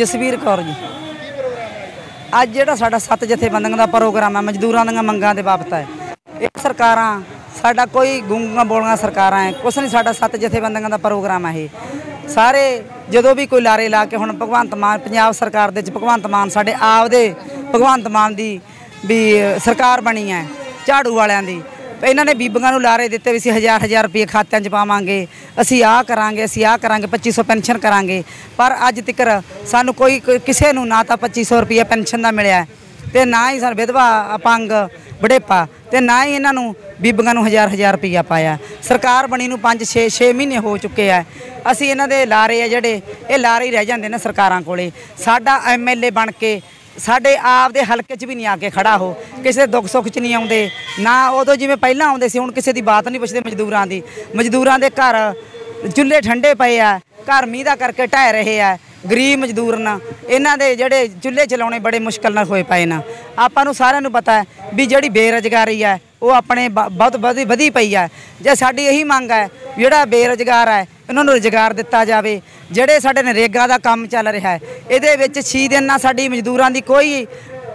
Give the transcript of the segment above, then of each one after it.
ਜਸਵੀਰ ਕੌਰ ਜੀ। ਅੱਜ ਜਿਹੜਾ ਸਾਡਾ ਸੱਤ ਜਥੇਬੰਦੀਆਂ ਦਾ ਪ੍ਰੋਗਰਾਮ ਹੈ, ਮਜ਼ਦੂਰਾਂ ਦੀਆਂ ਮੰਗਾਂ ਦੇ ਬਾਬਤ ਹੈ। ਇਹ ਸਰਕਾਰਾਂ, ਸਾਡਾ ਕੋਈ ਗੁੰਗਾ ਬੋਲੀਆਂ ਸਰਕਾਰਾਂ ਹੈ, ਕੁਛ ਨਹੀਂ ਸਾਡਾ ਸੱਤ ਜਥੇਬੰਦੀਆਂ ਦਾ ਪ੍ਰੋਗਰਾਮ ਹੈ ਇਹ। ਸਾਰੇ ਜਦੋਂ ਵੀ ਕੋਈ ਲਾਰੇ ਲਾ ਕੇ ਹੁਣ ਭਗਵੰਤ ਮਾਨ, ਪੰਜਾਬ ਸਰਕਾਰ ਦੇ ਵਿੱਚ ਭਗਵੰਤ ਮਾਨ ਸਾਡੇ ਆਪਦੇ ਭਗਵੰਤ ਮਾਨ ਦੀ ਵੀ ਸਰਕਾਰ ਬਣੀ ਹੈ, ਝਾੜੂ ਵਾਲਿਆਂ ਦੀ। ਇਹਨਾਂ ਨੇ ਬੀਬੀਆਂ ਨੂੰ ਲਾਰੇ ਦਿੱਤੇ ਵੀ ਅਸੀਂ ਹਜ਼ਾਰ ਹਜ਼ਾਰ ਰੁਪਏ ਖਾਤਿਆਂ 'ਚ ਪਾਵਾਂਗੇ, ਅਸੀਂ ਆਹ ਕਰਾਂਗੇ, ਅਸੀਂ ਆਹ ਕਰਾਂਗੇ 2500 ਪੈਨਸ਼ਨ ਕਰਾਂਗੇ। ਪਰ ਅੱਜ ਤੱਕ ਸਾਨੂੰ ਕੋਈ ਕਿਸੇ ਨੂੰ ਨਾ ਤਾਂ 2500 ਰੁਪਏ ਪੈਨਸ਼ਨ ਦਾ ਮਿਲਿਆ। ਤੇ ਨਾ ਹੀ ਸਰ ਵਿਧਵਾ ਅਪੰਗ ਬੁਢੇਪਾ ਤੇ ਨਾ ਹੀ ਇਹਨਾਂ ਨੂੰ ਬੀਬੀਆਂ ਨੂੰ ਹਜ਼ਾਰ ਹਜ਼ਾਰ ਰੁਪਈਆ ਪਾਇਆ। ਸਰਕਾਰ ਬਣੀ ਨੂੰ 5 6 6 ਮਹੀਨੇ ਹੋ ਚੁੱਕੇ ਆ। ਅਸੀਂ ਇਹਨਾਂ ਦੇ ਲਾਰੇ ਆ ਜਿਹੜੇ, ਇਹ ਲਾਰੇ ਹੀ ਰਹਿ ਜਾਂਦੇ ਨੇ ਸਰਕਾਰਾਂ ਕੋਲੇ। ਸਾਡਾ ਐਮਐਲਏ ਬਣ ਕੇ ਸਾਡੇ ਆਪ ਦੇ ਹਲਕੇ 'ਚ ਵੀ ਨਹੀਂ ਆ ਕੇ ਖੜਾ ਹੋ ਕਿਸੇ ਦੇ ਦੁੱਖ ਸੁੱਖ 'ਚ ਨਹੀਂ ਆਉਂਦੇ। ਨਾ ਉਦੋਂ ਜਿਵੇਂ ਪਹਿਲਾਂ ਆਉਂਦੇ ਸੀ, ਹੁਣ ਕਿਸੇ ਦੀ ਬਾਤ ਨਹੀਂ ਪੁੱਛਦੇ ਮਜ਼ਦੂਰਾਂ ਦੀ। ਮਜ਼ਦੂਰਾਂ ਦੇ ਘਰ ਚੁੱਲ੍ਹੇ ਠੰਡੇ ਪਏ ਆ, ਘਰ ਮੀਂਹ ਦਾ ਕਰਕੇ ਢਹਿ ਰਹੇ ਆ। ਗਰੀਬ ਮਜ਼ਦੂਰ ਨਾ, ਇਹਨਾਂ ਦੇ ਜਿਹੜੇ ਚੁੱਲ੍ਹੇ ਚਲਾਉਣੇ ਬੜੇ ਮੁਸ਼ਕਲ ਨਾਲ ਹੋਏ ਪਏ ਨਾ। ਆਪਾਂ ਨੂੰ ਸਾਰਿਆਂ ਨੂੰ ਪਤਾ ਹੈ ਵੀ ਜਿਹੜੀ ਬੇਰੁਜ਼ਗਾਰੀ ਹੈ, ਉਹ ਆਪਣੇ ਬ- ਬਹੁਤ ਵਧੀ ਵਧੀ ਪਈ ਹੈ। ਜੇ ਸਾਡੀ ਇਹੀ ਮੰਗ ਹੈ ਜਿਹੜਾ ਬੇਰੁਜ਼ਗਾਰ ਹੈ ਉਹਨਾਂ ਨੂੰ ਰੁਜ਼ਗਾਰ ਦਿੱਤਾ ਜਾਵੇ, ਜਿਹੜੇ ਸਾਡੇ ਨਰੇਗਾ ਦਾ ਕੰਮ ਚੱਲ ਰਿਹਾ ਹੈ, ਇਹਦੇ ਵਿੱਚ 6 ਦਿਨ ਨਾਲ ਸਾਡੀ ਮਜ਼ਦੂਰਾਂ ਦੀ ਕੋਈ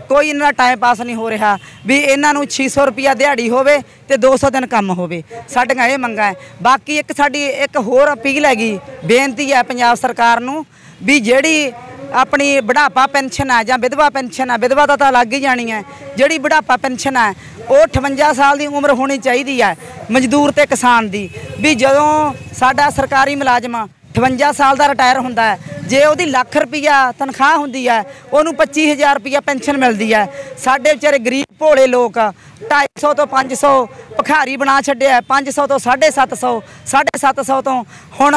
ਕੋਈ ਇਹਨਾਂ ਦਾ ਟਾਈਮ ਪਾਸ ਨਹੀਂ ਹੋ ਰਿਹਾ, ਵੀ ਇਹਨਾਂ ਨੂੰ 600 ਰੁਪਿਆ ਦਿਹਾੜੀ ਹੋਵੇ ਤੇ 200 ਦਿਨ ਕੰਮ ਹੋਵੇ। ਸਾਡੀਆਂ ਇਹ ਮੰਗਾਂ ਹੈ। ਬਾਕੀ ਇੱਕ ਸਾਡੀ ਇੱਕ ਹੋਰ ਅਪੀਲ ਹੈਗੀ, ਬੇਨਤੀ ਹੈ ਪੰਜਾਬ ਸਰਕਾਰ ਨੂੰ ਵੀ ਜਿਹੜੀ ਆਪਣੀ ਬੁਢਾਪਾ ਪੈਨਸ਼ਨ ਹੈ ਜਾਂ ਵਿਧਵਾ ਪੈਨਸ਼ਨ ਹੈ, ਵਿਧਵਾ ਦਾ ਤਾਂ ਲੱਗ ਹੀ ਜਾਣੀ ਹੈ, ਜਿਹੜੀ ਬੁਢਾਪਾ ਪੈਨਸ਼ਨ ਹੈ ਉਹ 58 ਸਾਲ ਦੀ ਉਮਰ ਹੋਣੀ ਚਾਹੀਦੀ ਹੈ ਮਜ਼ਦੂਰ ਤੇ ਕਿਸਾਨ ਦੀ। ਵੀ ਜਦੋਂ ਸਾਡਾ ਸਰਕਾਰੀ ਮੁਲਾਜ਼ਮ 58 ਸਾਲ ਦਾ ਰਿਟਾਇਰ ਹੁੰਦਾ ਹੈ, ਜੇ ਉਹਦੀ ਲੱਖ ਰੁਪਈਆ ਤਨਖਾਹ ਹੁੰਦੀ ਹੈ, ਉਹਨੂੰ 25000 ਰੁਪਈਆ ਪੈਨਸ਼ਨ ਮਿਲਦੀ ਹੈ। ਸਾਡੇ ਵਿਚਾਰੇ ਗਰੀਬ ਭੋਲੇ ਲੋਕ 250 ਤੋਂ 500 ਭਖਾਰੀ ਬਣਾ ਛੱਡਿਆ 500 ਤੋਂ 750 750 ਤੋਂ ਹੁਣ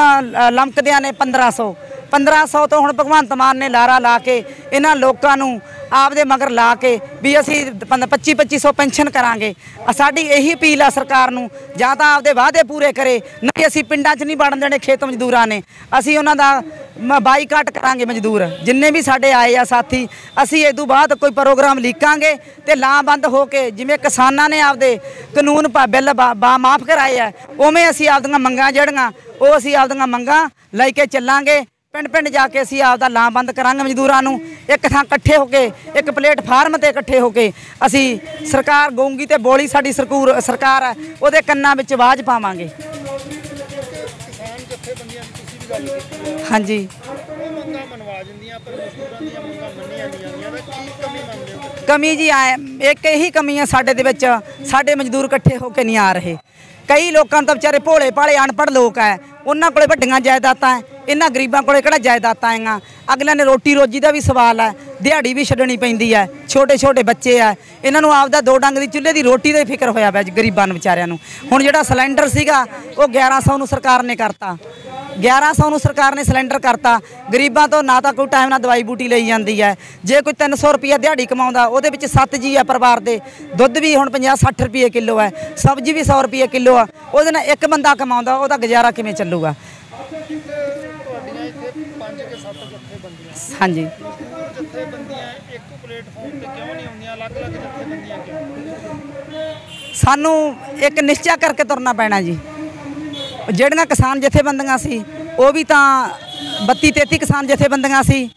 ਲਮਕਦਿਆਂ ਨੇ 1500 1500 ਤੋਂ ਹੁਣ ਭਗਵੰਤ ਮਾਨ ਨੇ ਲਾਰਾ ਲਾ ਕੇ ਇਹਨਾਂ ਲੋਕਾਂ ਨੂੰ ਆਪਦੇ ਮਗਰ ਲਾ ਕੇ ਵੀ ਅਸੀਂ 25 2500 ਪੈਨਸ਼ਨ ਕਰਾਂਗੇ। ਸਾਡੀ ਇਹੀ ਅਪੀਲ ਆ ਸਰਕਾਰ ਨੂੰ, ਜਾਂ ਤਾਂ ਆਪਦੇ ਵਾਅਦੇ ਪੂਰੇ ਕਰੇ, ਨਹੀਂ ਅਸੀਂ ਪਿੰਡਾਂ 'ਚ ਨਹੀਂ ਵੜਨ ਦੇਣੇ, ਖੇਤ ਮਜ਼ਦੂਰਾਂ ਨੇ। ਅਸੀਂ ਉਹਨਾਂ ਦਾ ਬਾਈਕਾਟ ਕਰਾਂਗੇ ਮਜ਼ਦੂਰ। ਜਿੰਨੇ ਵੀ ਸਾਡੇ ਆਏ ਆ ਸਾਥੀ, ਅਸੀਂ ਇਹ ਤੋਂ ਬਾਅਦ ਕੋਈ ਪ੍ਰੋਗਰਾਮ ਲੀਕਾਂਗੇ ਤੇ ਲਾਂਬੰਦ ਹੋ ਕੇ ਜਿਵੇਂ ਕਿਸਾਨਾਂ ਨੇ ਆਪਦੇ ਕਾਨੂੰਨ ਬਿੱਲ ਬਾ ਬਾ ਮਾਫ ਕਰਾਏ ਆ, ਉਵੇਂ ਅਸੀਂ ਆਪਦੀਆਂ ਮੰਗਾਂ ਜਿਹੜੀਆਂ, ਉਹ ਅਸੀਂ ਆਪਦੀਆਂ ਮੰਗਾਂ ਲੈ ਕੇ ਚੱਲਾਂਗੇ। ਪਿੰਡ ਪਿੰਡ ਜਾ ਕੇ ਅਸੀਂ ਆਪਦਾ ਲਾਂਬੰਦ ਕਰਾਂਗੇ ਮਜ਼ਦੂਰਾਂ ਨੂੰ। ਇੱਕ ਥਾਂ ਇਕੱਠੇ ਹੋ ਕੇ, ਇੱਕ ਪਲੇਟਫਾਰਮ ਤੇ ਇਕੱਠੇ ਹੋ ਕੇ ਅਸੀਂ ਸਰਕਾਰ ਗਊਂਗੀ ਤੇ ਬੋਲੀ ਸਾਡੀ ਸਰਕੂਰ ਸਰਕਾਰ ਹੈ ਉਹਦੇ ਕੰਨਾਂ ਵਿੱਚ ਆਵਾਜ਼ ਪਾਵਾਂਗੇ। ਹਾਂਜੀ। ਉਹ ਮੰਗਾਂ ਮਨਵਾ ਜਾਂਦੀਆਂ ਪਰ ਮਜ਼ਦੂਰਾਂ ਦੀਆਂ ਮੰਗਾਂ ਮੰਨੀਆਂ ਨਹੀਂ ਜਾਂਦੀਆਂ ਤਾਂ ਕੀ ਕਮੀ ਮੰਨਦੇ ਹੋ ਤੁਸੀਂ? ਕਮੀ ਜੀ ਆ ਇੱਕ ਇਹੀ ਕਮੀ ਹੈ ਸਾਡੇ ਦੇ ਵਿੱਚ ਸਾਡੇ ਮਜ਼ਦੂਰ ਇਕੱਠੇ ਹੋ ਕੇ ਨਹੀਂ ਆ ਰਹੇ। ਕਈ ਲੋਕਾਂ ਤਾਂ ਵਿਚਾਰੇ ਭੋਲੇ ਭਾਲੇ ਅਨਪੜ੍ਹ ਲੋਕ ਹੈ ਉਹਨਾਂ ਕੋਲੇ ਵੱਡੀਆਂ ਜਾਇਦਾਦਾਂ ਹੈ ਇਹਨਾਂ ਗਰੀਬਾਂ ਕੋਲੇ ਕਿਹੜਾ ਜਾਇਦਾਦਾਂ ਹੈਗਾ ਅਗਲਿਆਂ ਨੇ ਰੋਟੀ ਰੋਜੀ ਦਾ ਵੀ ਸਵਾਲ ਹੈ ਦਿਹਾੜੀ ਵੀ ਛੱਡਣੀ ਪੈਂਦੀ ਹੈ ਛੋਟੇ ਛੋਟੇ ਬੱਚੇ ਆ ਇਹਨਾਂ ਨੂੰ ਆਪਦਾ ਦੋ ਡੰਗ ਦੀ ਚੁੱਲ੍ਹੇ ਦੀ ਰੋਟੀ ਦਾ ਹੀ ਫਿਕਰ ਹੋਇਆ ਪਿਆ ਗਰੀਬਾਂ ਨੂੰ ਵਿਚਾਰਿਆਂ ਨੂੰ। ਹੁਣ ਜਿਹੜਾ ਸਿਲੰਡਰ ਸੀਗਾ ਉਹ 1100 ਨੂੰ ਸਰਕਾਰ ਨੇ ਕਰਤਾ। 1100 ਨੂੰ ਸਰਕਾਰ ਨੇ ਸਿਲੰਡਰ ਕਰਤਾ। ਗਰੀਬਾਂ ਤੋਂ ਨਾ ਤਾਂ ਕੋਈ ਟਾਈਮ ਨਾਲ ਦਵਾਈ ਬੂਟੀ ਲਈ ਜਾਂਦੀ ਹੈ। ਜੇ ਕੋਈ 300 ਰੁਪਏ ਦਿਹਾੜੀ ਕਮਾਉਂਦਾ, ਉਹਦੇ ਵਿੱਚ 7 ਜੀ ਆ ਪਰਿਵਾਰ ਦੇ। ਦੁੱਧ ਵੀ ਹੁਣ 50 60 ਰੁਪਏ ਕਿਲੋ ਹੈ। ਸਬਜ਼ੀ ਵੀ 100 ਰੁਪਏ ਕਿਲੋ ਆ। ਉਹਦੇ ਨਾਲ ਇੱਕ ਬੰਦਾ ਕਮਾਉਂਦਾ, ਉਹਦਾ ਗੁਜ਼ਾਰਾ ਕਿਵੇਂ ਚੱਲੂਗਾ? ਹਾਂਜੀ। ਸਾਨੂੰ ਇੱਕ ਨਿਸ਼ਚਾ ਕਰਕੇ ਤੁਰਨਾ ਪੈਣਾ ਜੀ। ਜਿਹੜੀਆਂ ਕਿਸਾਨ ਜਥੇਬੰਦੀਆਂ ਸੀ ਉਹ ਵੀ ਤਾਂ 32 33 ਕਿਸਾਨ ਜਥੇਬੰਦੀਆਂ ਸੀ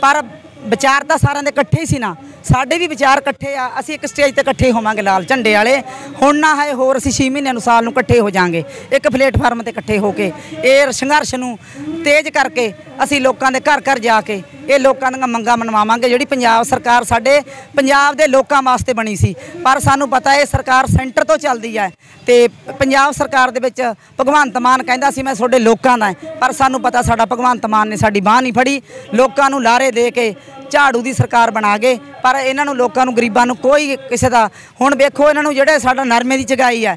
ਪਰ ਵਿਚਾਰ ਤਾਂ ਸਾਰਿਆਂ ਦੇ ਇਕੱਠੇ ਹੀ ਸੀ ਨਾ। ਸਾਡੇ ਵੀ ਵਿਚਾਰ ਇਕੱਠੇ ਆ, ਅਸੀਂ ਇੱਕ ਸਟੇਜ ਤੇ ਇਕੱਠੇ ਹੋਵਾਂਗੇ ਲਾਲ ਝੰਡੇ ਵਾਲੇ। ਹੁਣ ਨਾ ਹੈ ਹੋਰ ਅਸੀਂ 6 ਮਹੀਨਿਆਂ ਨੂੰ ਸਾਲ ਨੂੰ ਇਕੱਠੇ ਹੋ ਜਾਾਂਗੇ। ਇੱਕ ਪਲੇਟਫਾਰਮ ਤੇ ਇਕੱਠੇ ਹੋ ਕੇ, ਇਹ ਸੰਘਰਸ਼ ਨੂੰ ਤੇਜ਼ ਕਰਕੇ ਅਸੀਂ ਲੋਕਾਂ ਦੇ ਘਰ ਘਰ ਜਾ ਕੇ ਇਹ ਲੋਕਾਂ ਦੀਆਂ ਮੰਗਾਂ ਮਨਵਾਵਾਂਗੇ, ਜਿਹੜੀ ਪੰਜਾਬ ਸਰਕਾਰ ਸਾਡੇ, ਪੰਜਾਬ ਦੇ ਲੋਕਾਂ ਵਾਸਤੇ ਬਣੀ ਸੀ। ਪਰ ਸਾਨੂੰ ਪਤਾ ਇਹ ਸਰਕਾਰ ਸੈਂਟਰ ਤੋਂ ਚੱਲਦੀ ਹੈ ਤੇ ਪੰਜਾਬ ਸਰਕਾਰ ਦੇ ਵਿੱਚ ਭਗਵੰਤ ਮਾਨ ਕਹਿੰਦਾ ਸੀ, ਮੈਂ ਤੁਹਾਡੇ ਲੋਕਾਂ ਦਾ ਪਰ ਸਾਨੂੰ ਪਤਾ ਸਾਡਾ ਭਗਵੰਤ ਮਾਨ ਨੇ ਸਾਡੀ ਬਾਹ ਨਹੀਂ ਫੜੀ। ਲੋਕਾਂ ਨੂੰ ਲਾਰੇ ਦੇ ਕੇ ਝਾੜੂ ਦੀ ਸਰਕਾਰ ਬਣਾ ਗਏ, ਪਰ ਇਹਨਾਂ ਨੂੰ ਲੋਕਾਂ ਨੂੰ, ਗਰੀਬਾਂ ਨੂੰ ਕੋਈ ਕਿਸੇ ਦਾ, ਹੁਣ ਵੇਖੋ ਇਹਨਾਂ ਨੂੰ ਜਿਹੜੇ ਸਾਡਾ ਨਰਮੇ ਦੀ ਚਗਾਈ ਹੈ,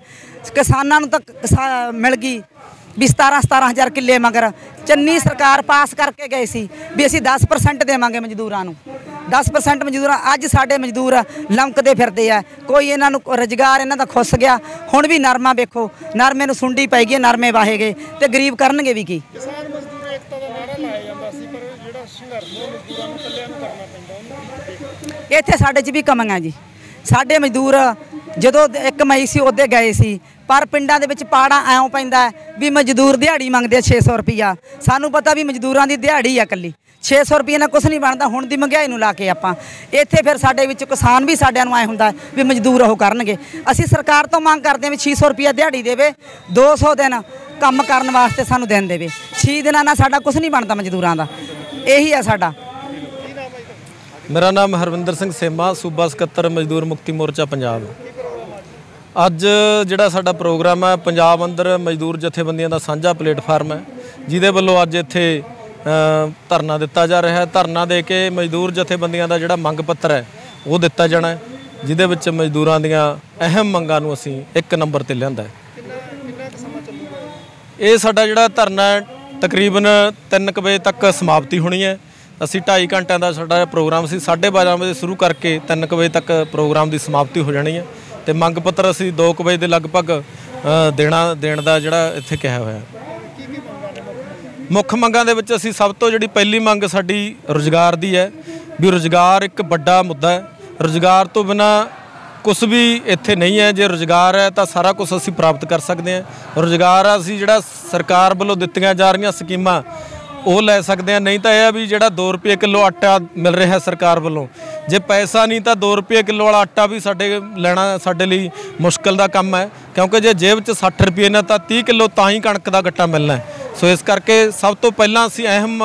ਕਿਸਾਨਾਂ ਨੂੰ ਤਾਂ ਮਿਲ ਗਈ ਵੀ 17 17000 ਕਿੱਲੇ ਮਗਰ, ਚੰਨੀ ਸਰਕਾਰ ਪਾਸ ਕਰਕੇ ਗਏ ਸੀ ਵੀ ਅਸੀਂ 10% ਦੇਵਾਂਗੇ ਮਜ਼ਦੂਰਾਂ ਨੂੰ। 10% ਮਜ਼ਦੂਰਾਂ, ਅੱਜ ਸਾਡੇ ਮਜ਼ਦੂਰ ਲੰਕਦੇ ਫਿਰਦੇ ਆ, ਕੋਈ ਇਹਨਾਂ ਨੂੰ ਰੁਜ਼ਗਾਰ ਇਹਨਾਂ ਦਾ ਖੁੱਸ ਗਿਆ, ਹੁਣ ਵੀ ਨਰਮਾ ਵੇਖੋ, ਨਰਮੇ ਨੂੰ ਸੁੰਡੀ ਪੈ ਗਈ ਨਰਮੇ ਵਾਹੇ ਗਏ, ਤੇ ਗਰੀਬ ਕਰਨਗੇ ਵੀ ਕੀ ਕਿਸਾਨ ਮਜ਼ਦੂਰ ਏਕਤਾ ਦਾ ਨਾਰਾ ਲਾਇਆ ਜਾਂਦਾ ਸੀ ਪਰ ਜਿਹੜਾ ਸੰਘਰਸ਼ ਉਹ ਮਜ਼ਦੂਰਾਂ ਨੂੰ ਇਕੱਲਿਆਂ ਨੂੰ ਕਰਨਾ ਪੈਂਦਾ ਉਹਨੂੰ ਕੀ ਦੇਖਦੇ? ਇੱਥੇ ਸਾਡੇ 'ਚ ਵੀ ਕਮੀਆਂ ਜੀ। ਸਾਡੇ ਮਜ਼ਦੂਰ ਜਦੋਂ ਇੱਕ ਮਈ ਸੀ, ਉਹਦੇ ਗਏ ਸੀ। ਪਰ ਪਿੰਡਾਂ ਦੇ ਵਿੱਚ ਪਾੜਾ ਐਉਂ ਪੈਂਦਾ ਵੀ ਮਜ਼ਦੂਰ ਦਿਹਾੜੀ ਮੰਗਦੇ ਆ 600 ਰੁਪਿਆ ਸਾਨੂੰ ਪਤਾ ਵੀ ਮਜ਼ਦੂਰਾਂ ਦੀ ਦਿਹਾੜੀ ਆ ਕੱਲੀ 600 ਰੁਪਏ ਨਾਲ ਕੁਝ ਨਹੀਂ ਬਣਦਾ, ਹੁਣ ਦੀ ਮਹਿੰਗਾਈ ਨੂੰ ਲਾ ਕੇ ਆਪਾਂ। ਇੱਥੇ ਫਿਰ ਸਾਡੇ ਵਿੱਚ ਕਿਸਾਨ ਵੀ ਸਾਡਿਆਂ ਨੂੰ ਐ ਹੁੰਦਾ ਵੀ ਮਜ਼ਦੂਰ ਉਹ ਕਰਨਗੇ। ਅਸੀਂ ਸਰਕਾਰ ਤੋਂ ਮੰਗ ਕਰਦੇ ਹਾਂ ਵੀ 600 ਰੁਪਏ ਦਿਹਾੜੀ ਦੇਵੇ 200 ਦਿਨ ਕੰਮ ਕਰਨ ਵਾਸਤੇ ਸਾਨੂੰ ਦਿਨ ਦੇਵੇ। 6 ਦਿਨਾਂ ਨਾਲ ਸਾਡਾ ਕੁਝ ਨਹੀਂ ਬਣਦਾ ਮਜ਼ਦੂਰਾਂ ਦਾ। ਇਹੀ ਆ ਸਾਡਾ। ਮੇਰਾ ਨਾਮ ਹਰਵਿੰਦਰ ਸਿੰਘ ਸੇਮਾ, ਸੂਬਾ ਸਕੱਤਰ, ਮਜ਼ਦੂਰ ਮੁਕਤੀ ਮੋਰਚਾ ਪੰਜਾਬ। ਅੱਜ ਜਿਹੜਾ ਸਾਡਾ ਪ੍ਰੋਗਰਾਮ ਹੈ, ਪੰਜਾਬ ਅੰਦਰ ਮਜ਼ਦੂਰ ਜਥੇਬੰਦੀਆਂ ਦਾ ਸਾਂਝਾ ਪਲੇਟਫਾਰਮ ਹੈ, ਜਿਹਦੇ ਵੱਲੋਂ ਅੱਜ ਇੱਥੇ ਧਰਨਾ ਦਿੱਤਾ ਜਾ ਰਿਹਾ ਹੈ। ਧਰਨਾ ਦੇ ਕੇ ਮਜ਼ਦੂਰ ਜਥੇਬੰਦੀਆਂ ਦਾ ਜਿਹੜਾ ਮੰਗ ਪੱਤਰ ਹੈ, ਉਹ ਦਿੱਤਾ ਜਾਣਾ ਹੈ, ਜਿਹਦੇ ਵਿੱਚ ਮਜ਼ਦੂਰਾਂ ਦੀਆਂ ਅਹਿਮ ਮੰਗਾਂ ਨੂੰ ਅਸੀਂ ਇੱਕ ਨੰਬਰ ਤੇ ਲਿਆਂਦਾ ਹੈ। ਇਹ ਸਾਡਾ ਜਿਹੜਾ ਧਰਨਾ ਹੈ, ਤਕਰੀਬਨ 3 ਵਜੇ ਤੱਕ ਸਮਾਪਤੀ ਹੋਣੀ ਹੈ। ਅਸੀਂ 2.5 ਘੰਟਿਆਂ ਦਾ ਸਾਡਾ ਪ੍ਰੋਗਰਾਮ ਸੀ 12:30 ਵਜੇ ਸ਼ੁਰੂ ਕਰਕੇ 3 ਵਜੇ ਤੱਕ ਪ੍ਰੋਗਰਾਮ ਦੀ ਸਮਾਪਤੀ ਹੋ ਜਾਣੀ ਹੈ ਤੇ ਮੰਗ ਪੱਤਰ ਅਸੀਂ 2 ਵਜੇ ਦੇ ਲਗਭਗ ਦੇਣਾ, ਦੇਣ ਦਾ ਜਿਹੜਾ ਇੱਥੇ ਕਿਹਾ ਹੋਇਆ। ਮੁੱਖ ਮੰਗਾਂ ਦੇ ਵਿੱਚ ਅਸੀਂ ਸਭ ਤੋਂ ਜਿਹੜੀ ਪਹਿਲੀ ਮੰਗ ਸਾਡੀ ਰੋਜ਼ਗਾਰ ਦੀ ਹੈ, ਵੀ ਰੋਜ਼ਗਾਰ ਇੱਕ ਵੱਡਾ ਮੁੱਦਾ ਹੈ। ਰੋਜ਼ਗਾਰ ਤੋਂ ਬਿਨਾ ਕੁਝ ਵੀ ਇੱਥੇ ਨਹੀਂ ਹੈ, ਜੇ ਰੋਜ਼ਗਾਰ ਹੈ ਤਾਂ ਸਾਰਾ ਕੁਝ ਅਸੀਂ ਪ੍ਰਾਪਤ ਕਰ ਸਕਦੇ ਹਾਂ। ਰੋਜ਼ਗਾਰ ਅਸੀਂ ਜਿਹੜਾ ਸਰਕਾਰ ਵੱਲੋਂ ਦਿੱਤੀਆਂ ਜਾ ਰਹੀਆਂ ਸਕੀਮਾਂ ਉਹ ਲੈ ਸਕਦੇ ਆ। ਨਹੀਂ ਤਾਂ ਇਹ ਆ ਵੀ ਜਿਹੜਾ 2 ਰੁਪਏ ਕਿਲੋ ਆਟਾ ਮਿਲ ਰਿਹਾ ਸਰਕਾਰ ਵੱਲੋਂ। ਜੇ ਪੈਸਾ ਨਹੀਂ ਤਾਂ 2 ਰੁਪਏ ਕਿਲੋ ਵਾਲਾ ਆਟਾ ਵੀ ਸਾਡੇ ਲੈਣਾ ਸਾਡੇ ਲਈ ਮੁਸ਼ਕਲ ਦਾ ਕੰਮ ਹੈ। ਕਿਉਂਕਿ ਜੇ ਜੇਬ 'ਚ 60 ਰੁਪਏ ਨੇ ਤਾਂ 30 ਕਿਲੋ ਤਾਂ ਹੀ ਕਣਕ ਦਾ ਗੱਟਾ ਮਿਲਣਾ ਹੈ। ਸੋ ਇਸ ਕਰਕੇ ਸਭ ਤੋਂ ਪਹਿਲਾਂ ਅਸੀਂ ਅਹਿਮ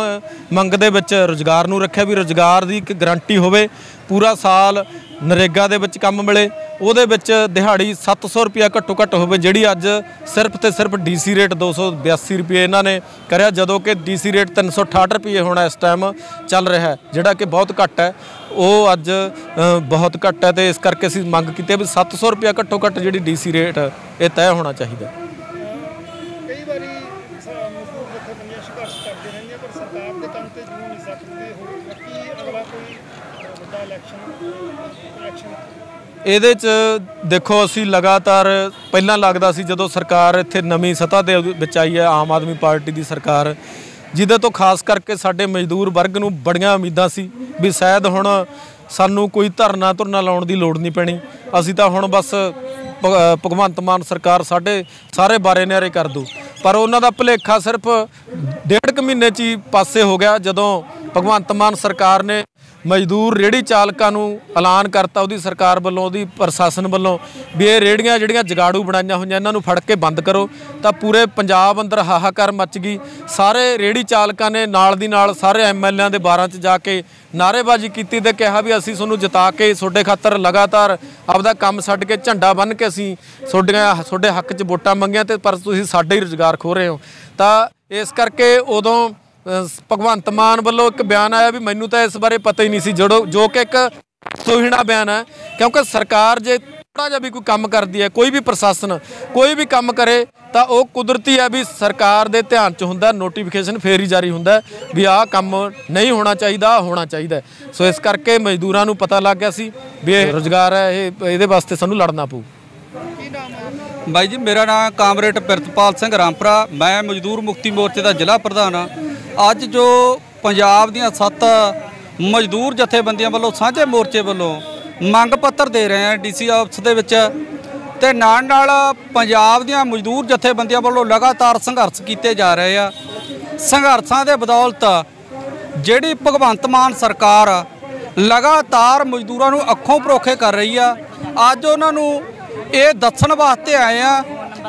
ਮੰਗ ਦੇ ਵਿੱਚ ਰੋਜ਼ਗਾਰ ਨੂੰ ਰੱਖਿਆ ਵੀ ਰੋਜ਼ਗਾਰ ਦੀ ਇੱਕ ਗਾਰੰਟੀ ਹੋਵੇ, ਪੂਰਾ ਸਾਲ ਨਰੇਗਾ ਦੇ ਵਿੱਚ ਕੰਮ ਮਿਲੇ, ਉਹਦੇ ਵਿੱਚ ਦਿਹਾੜੀ 700 ਰੁਪਿਆ ਘੱਟੋ ਘੱਟ ਹੋਵੇ, ਜਿਹੜੀ ਅੱਜ ਸਿਰਫ ਤੇ ਸਿਰਫ ਡੀਸੀ ਰੇਟ 282 ਰੁਪਏ ਇਹਨਾਂ ਨੇ ਕਰਿਆ, ਜਦੋਂ ਕਿ ਡੀਸੀ ਰੇਟ 368 ਰੁਪਏ ਹੋਣਾ ਇਸ ਟਾਈਮ ਚੱਲ ਰਿਹਾ ਜਿਹੜਾ ਕਿ ਬਹੁਤ ਘੱਟ ਹੈ। ਉਹ ਅੱਜ ਬਹੁਤ ਘੱਟ ਹੈ ਤੇ ਇਸ ਕਰਕੇ ਅਸੀਂ ਮੰਗ ਕੀਤੀ ਹੈ ਵੀ 700 ਰੁਪਿਆ ਘੱਟੋ ਘੱਟ ਜਿਹੜੀ ਡੀਸੀ ਰੇਟ ਇਹ ਤੈਅ ਹੋਣਾ ਚਾਹੀਦਾ ਕਈ ਵਾਰੀ ਸ- ਮਜ਼ਦੂਰ ਜਥੇਬੰਦੀਆਂ ਸੰਘਰਸ਼ ਕਰਦੇ ਰਹਿੰਦੀਆਂ ਪਰ ਸਰਕਾਰ ਦੇ ਕੰਮ ਤੇ ਜੂ ਨਹੀਂ ਸਕਦੇ ਹੋ ਕੀ ਅਗਲਾ ਕੋਈ ਅ, ਵੱਡਾ ਇਲੈਕਸ਼ਨ ਇਲੈਕਸ਼ਨ ਇਹਦੇ 'ਚ ਦੇਖੋ ਅਸੀਂ ਲਗਾਤਾਰ ਪਹਿਲਾਂ ਲੱਗਦਾ ਸੀ ਜਦੋਂ ਸਰਕਾਰ ਇੱਥੇ ਨਵੀਂ ਸੱਤਾ ਦੇ ਵਿੱਚ ਆਈ ਹੈ, ਆਮ ਆਦਮੀ ਪਾਰਟੀ ਦੀ ਸਰਕਾਰ, ਜਿਹਦੇ ਤੋਂ ਖਾਸ ਕਰਕੇ ਸਾਡੇ ਮਜ਼ਦੂਰ ਵਰਗ ਨੂੰ ਬੜੀਆਂ ਉਮੀਦਾਂ ਸੀ ਵੀ ਸ਼ਾਇਦ ਹੁਣ ਸਾਨੂੰ ਕੋਈ ਧਰਨਾ ਧੁਰਨਾ ਲਾਉਣ ਦੀ ਲੋੜ ਨਹੀਂ ਪੈਣੀ। ਅਸੀਂ ਤਾਂ ਹੁਣ ਬਸ ਭਗਵੰਤ ਮਾਨ ਸਰਕਾਰ ਸਾਡੇ ਸਾਰੇ ਬਾਰੇ ਨਿਆਰੇ ਕਰ ਦੂ ਪਰ ਉਹਨਾਂ ਦਾ ਭੁਲੇਖਾ ਸਿਰਫ ਡੇਢ ਕੁ ਮਹੀਨੇ 'ਚ ਹੀ ਪਾਸੇ ਹੋ ਗਿਆ ਜਦੋਂ ਭਗਵੰਤ ਮਾਨ ਸਰਕਾਰ ਨੇ ਮਜ਼ਦੂਰ ਰੇੜੀ ਚਾਲਕਾਂ ਨੂੰ ਐਲਾਨ ਕਰਤਾ ਉਹਦੀ ਸਰਕਾਰ ਵੱਲੋਂ, ਉਹਦੀ ਪ੍ਰਸ਼ਾਸਨ ਵੱਲੋਂ ਵੀ ਇਹ ਰੇੜੀਆਂ ਜਿਹੜੀਆਂ ਜਗਾੜੂ ਬਣਾਈਆਂ ਹੋਈਆਂ, ਇਹਨਾਂ ਨੂੰ ਫੜ ਕੇ ਬੰਦ ਕਰੋ। ਤਾਂ ਪੂਰੇ ਪੰਜਾਬ ਅੰਦਰ ਹਾਹਾਕਾਰ ਮੱਚ ਗਈ। ਸਾਰੇ ਰੇੜੀ ਚਾਲਕਾਂ ਨੇ ਨਾਲ ਦੀ ਨਾਲ ਸਾਰੇ ਐਮਐਲਏਆਂ ਦੇ ਬਾਰਾਂ 'ਚ ਜਾ ਕੇ ਨਾਅਰੇਬਾਜ਼ੀ ਕੀਤੀ ਤੇ ਕਿਹਾ ਵੀ ਅਸੀਂ ਤੁਹਾਨੂੰ ਜਿਤਾ ਕੇ ਤੁਹਾਡੇ ਖਾਤਰ ਲਗਾਤਾਰ ਆਪਦਾ ਕੰਮ ਛੱਡ ਕੇ ਝੰਡਾ ਬੰਨ੍ਹ ਕੇ ਅਸੀਂ ਤੁਹਾਡੀਆਂ, ਤੁਹਾਡੇ ਹੱਕ 'ਚ ਵੋਟਾਂ ਮੰਗੀਆਂ ਤੇ ਪਰ ਤੁਸੀਂ ਸਾਡੇ ਹੀ ਰੁਜ਼ਗਾਰ ਖੋ ਰਹੇ ਹੋ। ਤਾਂ ਇਸ ਕਰਕੇ ਉਦੋਂ ਭਗਵੰਤ ਮਾਨ ਵੱਲੋਂ ਇੱਕ ਬਿਆਨ ਆਇਆ ਵੀ ਮੈਨੂੰ ਤਾਂ ਇਸ ਬਾਰੇ ਪਤਾ ਹੀ ਨਹੀਂ ਸੀ ਜਿਹੜੋ ਜੋ ਕਿ ਇੱਕ ਤੋਹਿਣਾ ਬਿਆਨ ਹੈ, ਕਿਉਂਕਿ ਸਰਕਾਰ ਜੇ ਥੋੜਾ ਜਿਹਾ ਵੀ ਕੋਈ ਕੰਮ ਕਰਦੀ ਹੈ, ਕੋਈ ਵੀ ਪ੍ਰਸ਼ਾਸਨ ਕੋਈ ਵੀ ਕੰਮ ਕਰੇ, ਤਾਂ ਉਹ ਕੁਦਰਤੀ ਹੈ ਵੀ ਸਰਕਾਰ ਦੇ ਧਿਆਨ 'ਚ ਹੁੰਦਾ ਨੋਟੀਫਿਕੇਸ਼ਨ ਫੇਰ ਹੀ ਜਾਰੀ ਹੁੰਦਾ ਵੀ ਆਹ ਕੰਮ ਨਹੀਂ ਹੋਣਾ ਚਾਹੀਦਾ, ਆਹ ਹੋਣਾ ਚਾਹੀਦਾ ਸੋ ਇਸ ਕਰਕੇ ਮਜ਼ਦੂਰਾਂ ਨੂੰ ਪਤਾ ਲੱਗ ਗਿਆ ਸੀ ਵੀ ਇਹ ਰੋਜ਼ਗਾਰ ਹੈ, ਇਹ ਇਹਦੇ ਵਾਸਤੇ ਸਾਨੂੰ ਲੜਨਾ ਪਊ। ਬਾਈ ਜੀ, ਮੇਰਾ ਨਾਮ ਕਾਮਰੇਡ ਪ੍ਰਿਤਪਾਲ ਸਿੰਘ ਰਾਮਪਰਾ, ਮੈਂ ਮਜ਼ਦੂਰ ਮੁਕਤੀ ਮੋਰਚੇ ਦਾ ਜ਼ਿਲ੍ਹਾ ਪ੍ਰਧਾਨ ਹਾਂ। ਅੱਜ ਜੋ ਪੰਜਾਬ ਦੀਆਂ ਸੱਤ ਮਜ਼ਦੂਰ ਜਥੇਬੰਦੀਆਂ ਵੱਲੋਂ ਸਾਂਝੇ ਮੋਰਚੇ ਵੱਲੋਂ ਮੰਗ ਪੱਤਰ ਦੇ ਰਹੇ ਹਾਂ ਡੀਸੀ ਆਫਿਸ ਦੇ ਵਿੱਚ ਤੇ ਨਾਲ ਨਾਲ ਪੰਜਾਬ ਦੀਆਂ ਮਜ਼ਦੂਰ ਜਥੇਬੰਦੀਆਂ ਵੱਲੋਂ ਲਗਾਤਾਰ ਸੰਘਰਸ਼ ਕੀਤੇ ਜਾ ਰਹੇ ਆ। ਸੰਘਰਸ਼ਾਂ ਦੇ ਬਦੌਲਤ ਜਿਹੜੀ ਭਗਵੰਤ ਮਾਨ ਸਰਕਾਰ ਲਗਾਤਾਰ ਮਜ਼ਦੂਰਾਂ ਨੂੰ ਅੱਖੋਂ ਪਰੋਖੇ ਕਰ ਰਹੀ ਆ, ਅੱਜ ਉਹਨਾਂ ਨੂੰ ਇਹ ਦੱਸਣ ਵਾਸਤੇ ਆਏ ਆ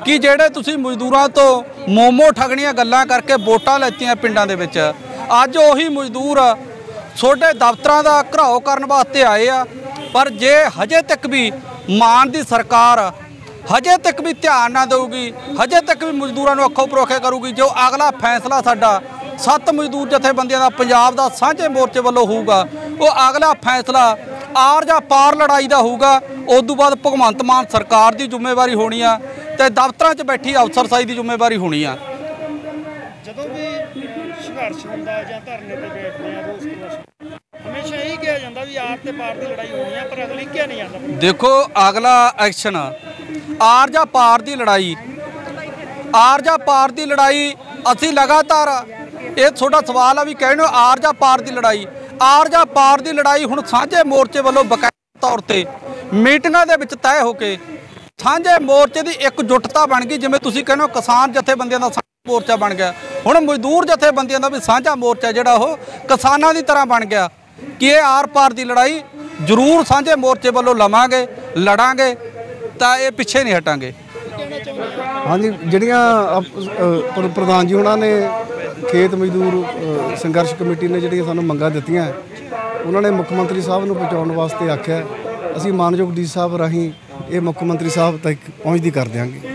ਕਿ ਜਿਹੜੇ ਤੁਸੀਂ ਮਜ਼ਦੂਰਾਂ ਤੋਂ ਮੋਮੋ ਠਗਣੀਆਂ ਗੱਲਾਂ ਕਰਕੇ ਵੋਟਾਂ ਲੈਤੀਆਂ ਪਿੰਡਾਂ ਦੇ ਵਿੱਚ, ਅੱਜ ਉਹੀ ਮਜ਼ਦੂਰ ਛੋਟੇ ਦਫ਼ਤਰਾਂ ਦਾ ਘਰਾਓ ਕਰਨ ਵਾਸਤੇ ਆਏ ਆ, ਪਰ ਜੇ ਹਜੇ ਤੱਕ ਵੀ ਮਾਨ ਦੀ ਸਰਕਾਰ ਹਜੇ ਤੱਕ ਵੀ ਧਿਆਨ ਨਾ ਦੇਊਗੀ, ਹਜੇ ਤੱਕ ਵੀ ਮਜ਼ਦੂਰਾਂ ਨੂੰ ਅੱਖੋਂ ਪਰੋਖੇ ਕਰੂਗੀ, ਜੋ ਅਗਲਾ ਫੈਸਲਾ ਸਾਡਾ ਸੱਤ ਮਜ਼ਦੂਰ ਜਥੇਬੰਦੀਆਂ ਦਾ ਪੰਜਾਬ ਦਾ ਸਾਂਝੇ ਮੋਰਚੇ ਵੱਲੋਂ ਹੋਊਗਾ, ਉਹ ਅਗਲਾ ਫੈਸਲਾ ਆਰ ਜਾਂ ਪਾਰ ਲੜਾਈ ਦਾ ਹੋਊਗਾ ਉਸ ਤੋਂ ਬਾਅਦ ਭਗਵੰਤ ਮਾਨ ਸਰਕਾਰ ਦੀ ਜ਼ਿੰਮੇਵਾਰੀ ਹੋਣੀ ਆ ਤੇ ਦਫ਼ਤਰਾਂ 'ਚ ਬੈਠੀ ਅਫਸਰਸ਼ਾਹੀ ਦੀ ਜ਼ਿੰਮੇਵਾਰੀ ਹੋਣੀ ਆ। ਜਦੋਂ ਵੀ ਸੰਘਰਸ਼ ਹੁੰਦਾ ਜਾਂ ਧਰਨੇ ਤੇ ਬੈਠਦੇ ਆ ਰੋਸ ਪ੍ਰਦਰਸ਼ਨ ਹਮੇਸ਼ਾ ਇਹੀ ਕਿਹਾ ਜਾਂਦਾ ਵੀ ਆਰ ਤੇ ਪਾਰ ਦੀ ਲੜਾਈ ਹੋਣੀ ਆ ਪਰ ਅਗਲੀ ਕਿਹਾ ਨਹੀਂ ਜਾਂਦਾ। ਦੇਖੋ ਅਗਲਾ ਐਕਸ਼ਨ ਆਰ ਜਾਂ ਪਾਰ ਦੀ ਲੜਾਈ। ਆਰ ਜਾਂ ਪਾਰ ਦੀ ਲੜਾਈ ਅਸੀਂ ਲਗਾਤਾਰ ਇਹ ਤੁਹਾਡਾ ਸਵਾਲ ਆ ਵੀ ਕਹਿਣੋ ਆਰ ਜਾਂ ਪਾਰ ਦੀ ਲੜਾਈ। ਆਰ ਜਾਂ ਪਾਰ ਦੀ ਲੜਾਈ ਹੁਣ ਸਾਂਝੇ ਮੋਰਚੇ ਵੱਲੋਂ ਬਕਾਇਦਾ ਤੌਰ ਤੇ ਮੀਟਿੰਗਾਂ ਦੇ ਵਿੱਚ ਤੈਅ ਹੋ ਕੇ ਸਾਂਝੇ ਮੋਰਚੇ ਦੀ ਇੱਕ ਜੁੱਟਤਾ ਬਣ ਗਈ, ਜਿਵੇਂ ਤੁਸੀਂ ਕਹਿੰਦੇ ਹੋ ਕਿਸਾਨ ਜਥੇਬੰਦੀਆਂ ਦਾ ਸਾਂਝਾ ਮੋਰਚਾ ਬਣ ਗਿਆ। ਹੁਣ ਮਜ਼ਦੂਰ ਜਥੇਬੰਦੀਆਂ ਦਾ ਵੀ ਸਾਂਝਾ ਮੋਰਚਾ ਜਿਹੜਾ ਉਹ ਕਿਸਾਨਾਂ ਦੀ ਤਰ੍ਹਾਂ ਬਣ ਗਿਆ। ਕਿ ਇਹ ਆਰ-ਪਾਰ ਦੀ ਲੜਾਈ ਜ਼ਰੂਰ ਸਾਂਝੇ ਮੋਰਚੇ ਵੱਲੋਂ ਲਵਾਂਗੇ, ਲੜਾਂਗੇ, ਤਾਂ ਇਹ ਪਿੱਛੇ ਨਹੀਂ ਹਟਾਂਗੇ। ਹਾਂਜੀ, ਜਿਹੜੀਆਂ ਪ੍ਰਧਾਨ ਜੀ ਉਹਨਾਂ ਨੇ ਖੇਤ ਮਜ਼ਦੂਰ ਸੰਘਰਸ਼ ਕਮੇਟੀ ਨੇ ਜਿਹੜੀਆਂ ਸਾਨੂੰ ਮੰਗਾਂ ਦਿੱਤੀਆਂ, ਉਹਨਾਂ ਨੇ ਮੁੱਖ ਮੰਤਰੀ ਸਾਹਿਬ ਨੂੰ ਪਹੁੰਚਾਉਣ ਵਾਸਤੇ ਆਖਿਆ। ਅਸੀਂ ਮਾਨਯੋਗ ਡੀ ਸਾਹਿਬ ਰਾਹੀਂ ਇਹ ਮੁੱਖ ਮੰਤਰੀ ਸਾਹਿਬ ਤੱਕ ਪਹੁੰਚਦੀ ਕਰ ਦਿਆਂਗੇ।